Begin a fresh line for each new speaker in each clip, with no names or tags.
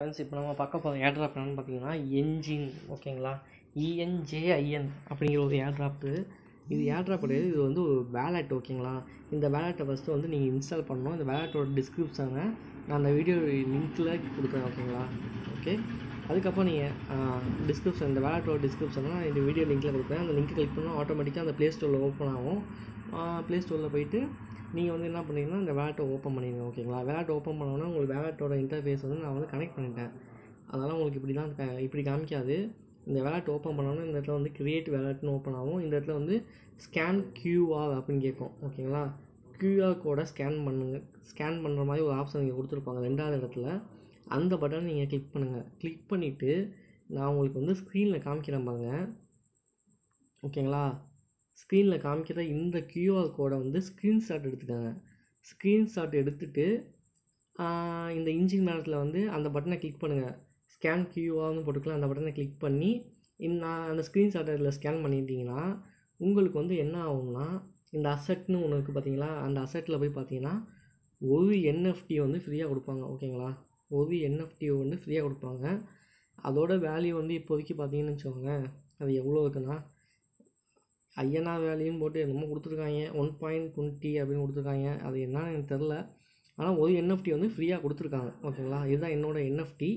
Friends இப்போ நம்ம பார்க்க போகிற ஏர்ட்ராப் என்னென்னு பார்த்தீங்கன்னா என்ஜின் ஓகேங்களா இஎன்ஜேஐஎன் அப்படிங்கிற ஒரு ஏர்ட்ராப்பு இது ஏர்ட்ராப் கிடையாது இது வந்து ஒரு வேலட் ஓகேங்களா இந்த வேலட்டை ஃபஸ்ட்டு வந்து நீங்கள் இன்ஸ்டால் பண்ணணும். இந்த வேலட்டோட டிஸ்கிரிப்ஷனை நான் அந்த வீடியோ லிங்க்கில் கொடுக்குறேன் ஓகேங்களா ஓகே அதுக்கப்புறம் நீங்கள் டிஸ்கிரிப்ஷன் இந்த வேலட்டோட டிஸ்கிரிப்ஷனை நான் இந்த வீடியோ லிங்க்கில் கொடுக்குறேன். அந்த லிங்க்கை கிளிக் பண்ணால் ஆட்டோமேட்டிக்காக அந்த ப்ளே ஸ்டோரில் ஓப்பன் ஆகும். ப்ளே ஸ்டோரில் போயிட்டு நீங்கள் வந்து என்ன பண்ணீங்கன்னா இந்த வேலட்டை ஓப்பன் பண்ணிடுங்க ஓகேங்களா வேலட் ஓப்பன் பண்ணோன்னா உங்களுக்கு வேலட்டோட இன்டர்ஃபேஸ் வந்து நான் வந்து கனெக்ட் பண்ணிட்டேன். அதனால் உங்களுக்கு இப்படி தான் இப்படி காமிக்காது. இந்த வேலட் ஓப்பன் பண்ணோன்னா இந்த இடத்துல வந்து க்ரியேட் வேலட்னு ஓப்பன் ஆகும். இந்த இடத்துல வந்து ஸ்கேன் கியூஆர் அப்படின்னு கேட்கும் ஓகேங்களா கியூஆர் கோடை ஸ்கேன் பண்ணுங்க ஸ்கேன் பண்ணுற மாதிரி ஒரு ஆப்ஷன் இங்கே கொடுத்துருப்பாங்க ரெண்டாவது இடத்துல. அந்த பட்டனை நீங்கள் கிளிக் பண்ணுங்கள் கிளிக் பண்ணிவிட்டு நான் உங்களுக்கு வந்து ஸ்க்ரீனில் காமிக்கிறேன் பாருங்கள் ஓகேங்களா ஸ்க்ரீனில் காமிக்கிற இந்த கியூஆர் கோடை வந்து ஸ்க்ரீன்ஷாட் எடுத்துக்கோங்க. ஸ்க்ரீன்ஷாட் எடுத்துட்டு இந்த இன்ஜின் நேரத்தில் வந்து அந்த பட்டனை கிளிக் பண்ணுங்கள் ஸ்கேன் கியூஆர்னு போட்டுக்கலாம். அந்த பட்டனை கிளிக் பண்ணி இந்த அந்த ஸ்க்ரீன்ஷாட்டை இதில் ஸ்கேன் பண்ணிட்டீங்கன்னா உங்களுக்கு வந்து என்ன ஆகும்னா இந்த அசெட்னு ஒன்று இருக்குது பார்த்தீங்களா அந்த அசெட்டில் போய் பார்த்தீங்கன்னா ஒரு என்எஃப்டி வந்து ஃப்ரீயாக கொடுப்பாங்க. ஓகேங்களா? ஒரு என்எஃப்டி வந்து ஃப்ரீயாக கொடுப்பாங்க. அதோட வேல்யூ வந்து இப்போதைக்கு பார்த்தீங்கன்னு வச்சுக்கோங்க அது எவ்வளோ இருக்குன்னா ஐயனா வேலையும் போட்டு என்னமோ கொடுத்துருக்காங்க. ஒன் பாயிண்ட் டுவெண்ட்டி அப்படின்னு கொடுத்துருக்காங்க. அது என்னன்னு எனக்கு தெரில ஆனால் ஒரு என்எஃப்டி வந்து ஃப்ரீயாக கொடுத்துருக்காங்க. ஓகேங்களா? இதுதான் என்னோடய என்எஃப்டி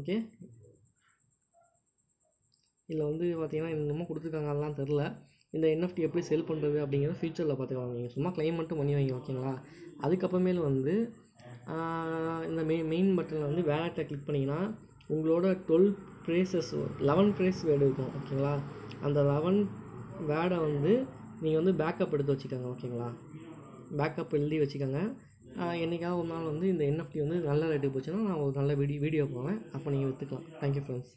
ஓகே இதில் வந்து பார்த்தீங்கன்னா என்னமோ கொடுத்துருக்காங்க. அதெல்லாம் தெரில இந்த என்எஃப்டி எப்படி செல் பண்ணுறது அப்படிங்கிறத ஃபியூச்சரில் பார்த்துக்கலாம் நீங்கள் சும்மா கிளைம் மட்டும் பண்ணி வைங்க ஓகேங்களா? அதுக்கப்புறமேல் வந்து இந்த மெயின் மெயின் பட்டனில் வந்து வேலட்டை கிளிக் பண்ணிங்கன்னா உங்களோட double braces eleven brace word இருக்கும் ஓகேங்களா? அந்த லெவன் வேர்டை வந்து நீங்கள் வந்து பேக்கப் எடுத்து வச்சுக்கோங்க ஓகேங்களா பேக்கப் எழுதி வச்சுக்கோங்க. என்றைக்காவது என்னைக்காவது ஒரு நாள் வந்து இந்த என்எஃப்டி வந்து நல்ல ரேட்டுக்கு போச்சுன்னா நான் ஒரு நல்ல வீடியோ வீடியோ போவேன் அப்போ நீங்கள் விற்றுக்கலாம் தேங்க்யூ ஃப்ரெண்ட்ஸ்